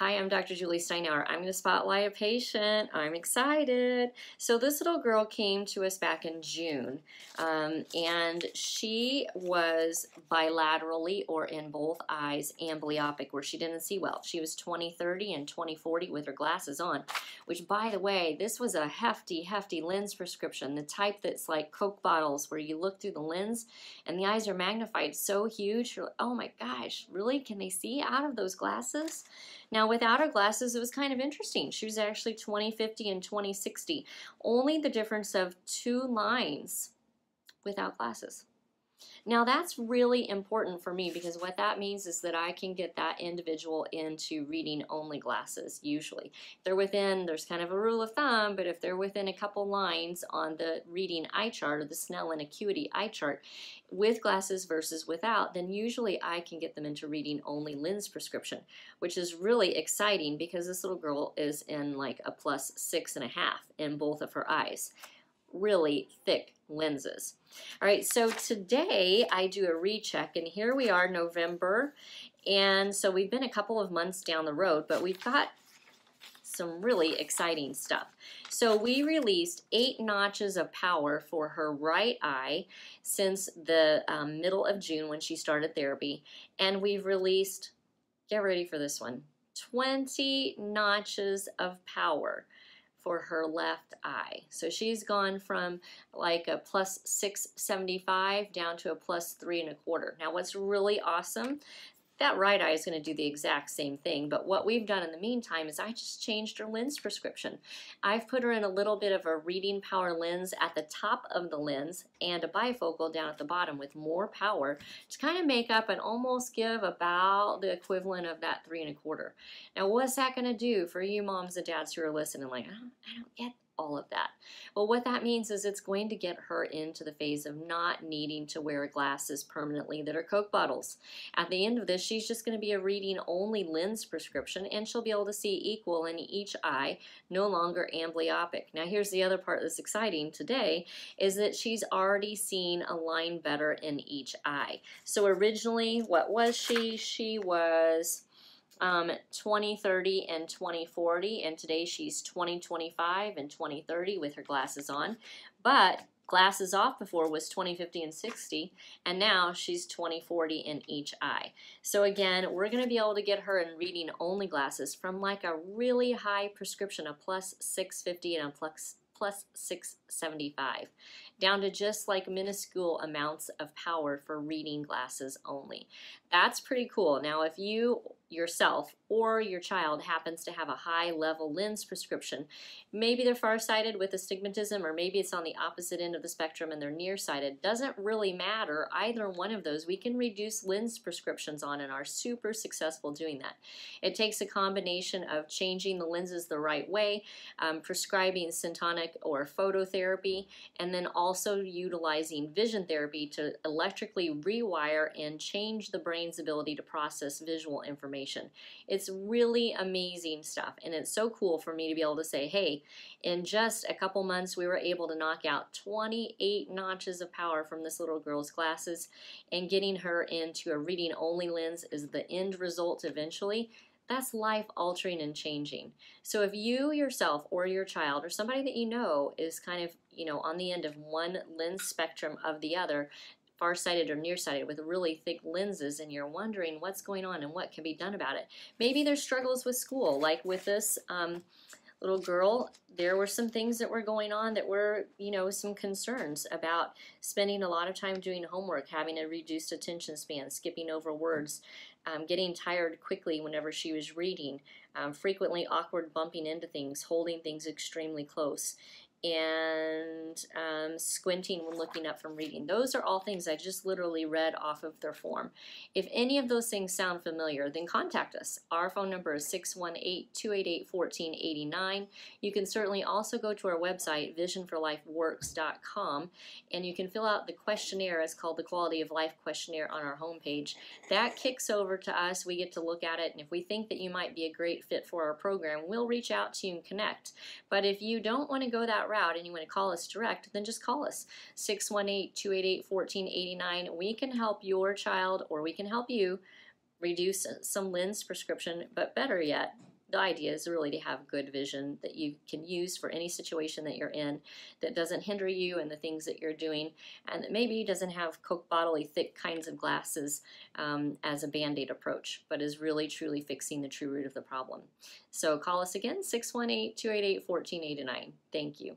Hi, I'm Dr. Julie Steinhauer. I'm going to spotlight a patient. I'm excited. So this little girl came to us back in June, um, and she was bilaterally or in both eyes amblyopic, where she didn't see well. She was 20/30 and 20/40 with her glasses on, which, by the way, this was a hefty, hefty lens prescription, the type that's like Coke bottles, where you look through the lens and the eyes are magnified so huge. You're like, oh my gosh, really? Can they see out of those glasses? Now, without her glasses, it was kind of interesting. She was actually 2050 and 2060. Only the difference of two lines without glasses. Now that's really important for me because what that means is that I can get that individual into reading only glasses usually. If they're within, there's kind of a rule of thumb, but if they're within a couple lines on the reading eye chart or the Snellen acuity eye chart with glasses versus without, then usually I can get them into reading only lens prescription, which is really exciting because this little girl is in like a plus six and a half in both of her eyes really thick lenses. All right, so today I do a recheck, and here we are, November, and so we've been a couple of months down the road, but we've got some really exciting stuff. So we released eight notches of power for her right eye since the um, middle of June when she started therapy, and we've released, get ready for this one, 20 notches of power for her left eye. So she's gone from like a plus 675 down to a plus three and a quarter. Now what's really awesome that right eye is going to do the exact same thing, but what we've done in the meantime is I just changed her lens prescription. I've put her in a little bit of a reading power lens at the top of the lens and a bifocal down at the bottom with more power to kind of make up and almost give about the equivalent of that three and a quarter. Now, what's that going to do for you moms and dads who are listening like, I don't, I don't get all of that. Well, what that means is it's going to get her into the phase of not needing to wear glasses permanently that are Coke bottles. At the end of this, she's just going to be a reading only lens prescription and she'll be able to see equal in each eye, no longer amblyopic. Now, here's the other part that's exciting today is that she's already seen a line better in each eye. So originally, what was she? She was um, 2030 and 2040, and today she's 2025 and 2030 with her glasses on. But glasses off before was 2050 and 60 and now she's 2040 in each eye so again we're going to be able to get her in reading only glasses from like a really high prescription a plus 650 and a plus plus 675 down to just like minuscule amounts of power for reading glasses only. That's pretty cool. Now, if you yourself or your child happens to have a high level lens prescription, maybe they're farsighted with astigmatism, or maybe it's on the opposite end of the spectrum and they're nearsighted, doesn't really matter. Either one of those, we can reduce lens prescriptions on and are super successful doing that. It takes a combination of changing the lenses the right way, um, prescribing syntonic or phototherapy, and then also also utilizing vision therapy to electrically rewire and change the brain's ability to process visual information. It's really amazing stuff, and it's so cool for me to be able to say, hey, in just a couple months, we were able to knock out 28 notches of power from this little girl's glasses, and getting her into a reading only lens is the end result eventually that's life altering and changing. So if you yourself or your child or somebody that you know is kind of, you know, on the end of one lens spectrum of the other, farsighted or nearsighted with really thick lenses and you're wondering what's going on and what can be done about it. Maybe there's struggles with school, like with this um, little girl, there were some things that were going on that were, you know, some concerns about spending a lot of time doing homework, having a reduced attention span, skipping over words, um, getting tired quickly whenever she was reading, um, frequently awkward bumping into things, holding things extremely close and um, squinting when looking up from reading. Those are all things I just literally read off of their form. If any of those things sound familiar, then contact us. Our phone number is 618-288-1489. You can certainly also go to our website, visionforlifeworks.com, and you can fill out the questionnaire. It's called the Quality of Life Questionnaire on our homepage. That kicks over to us. We get to look at it, and if we think that you might be a great fit for our program, we'll reach out to you and connect. But if you don't want to go that route and you want to call us direct, then just call us 618-288-1489. We can help your child or we can help you reduce some lens prescription, but better yet, the idea is really to have good vision that you can use for any situation that you're in that doesn't hinder you and the things that you're doing, and that maybe doesn't have Coke bodily thick kinds of glasses um, as a band aid approach, but is really truly fixing the true root of the problem. So call us again, 618 288 1489. Thank you.